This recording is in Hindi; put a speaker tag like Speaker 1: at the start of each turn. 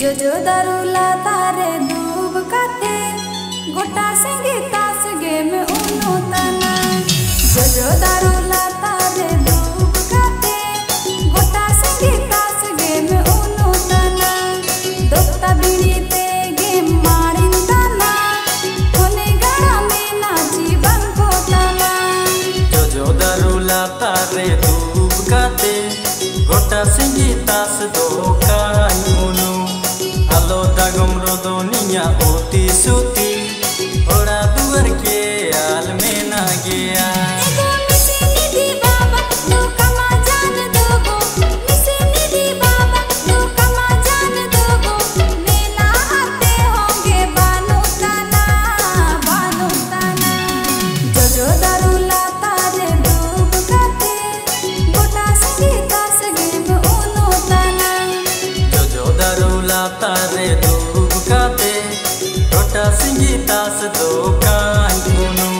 Speaker 1: यो जो दरुला तारे दूब कते, गोटा सिंगी तास गे में उनो तना। जो जो दरुला तारे दूब कते, गोटा सिंगी तास गे में उनो तना। दोता बिनी ते गे मारिन तना होने गड़ा में ना जीवन को तना।
Speaker 2: जो जो दरुला तारे दूब कते, गोटा सिंगी तास दो का gomro do niña o ti su Singita Singita Sadokan Gunu